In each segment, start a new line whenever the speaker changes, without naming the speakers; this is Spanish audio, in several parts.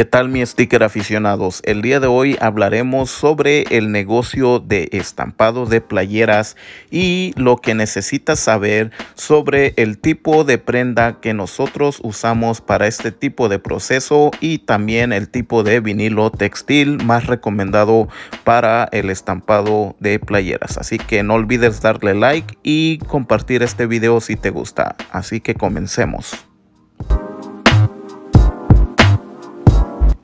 ¿Qué tal mi sticker aficionados? El día de hoy hablaremos sobre el negocio de estampado de playeras y lo que necesitas saber sobre el tipo de prenda que nosotros usamos para este tipo de proceso y también el tipo de vinilo textil más recomendado para el estampado de playeras. Así que no olvides darle like y compartir este video si te gusta. Así que comencemos.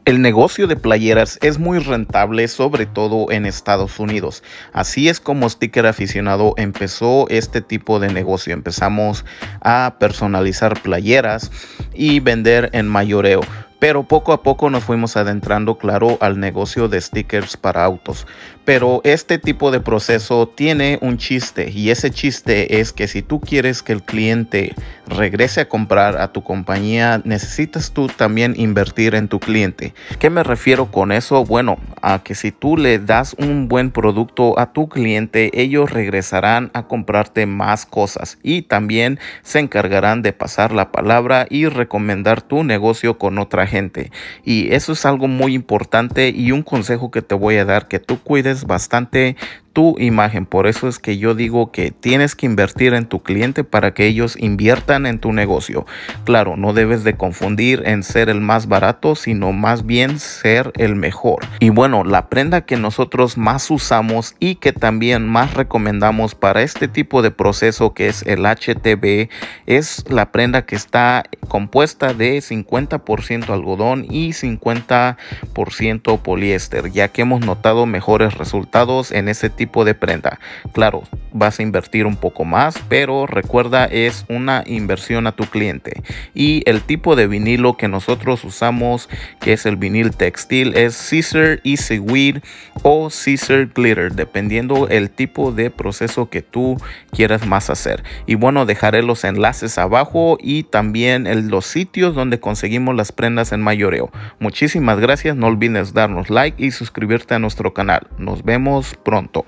El negocio de playeras es muy rentable, sobre todo en Estados Unidos. Así es como Sticker Aficionado empezó este tipo de negocio. Empezamos a personalizar playeras y vender en mayoreo. Pero poco a poco nos fuimos adentrando, claro, al negocio de stickers para autos. Pero este tipo de proceso tiene un chiste y ese chiste es que si tú quieres que el cliente regrese a comprar a tu compañía, necesitas tú también invertir en tu cliente. ¿Qué me refiero con eso? Bueno, a que si tú le das un buen producto a tu cliente, ellos regresarán a comprarte más cosas y también se encargarán de pasar la palabra y recomendar tu negocio con otra gente. Y eso es algo muy importante y un consejo que te voy a dar que tú cuides bastante tu imagen. Por eso es que yo digo que tienes que invertir en tu cliente para que ellos inviertan en tu negocio. Claro, no debes de confundir en ser el más barato, sino más bien ser el mejor. Y bueno, la prenda que nosotros más usamos y que también más recomendamos para este tipo de proceso que es el HTB es la prenda que está compuesta de 50% algodón y 50% poliéster, ya que hemos notado mejores resultados en ese tipo de prenda. Claro, vas a invertir un poco más, pero recuerda es una inversión a tu cliente. Y el tipo de vinilo que nosotros usamos, que es el vinil textil, es Caesar Easy Weed o Caesar Glitter, dependiendo el tipo de proceso que tú quieras más hacer. Y bueno, dejaré los enlaces abajo y también en los sitios donde conseguimos las prendas en mayoreo. Muchísimas gracias, no olvides darnos like y suscribirte a nuestro canal. Nos vemos pronto.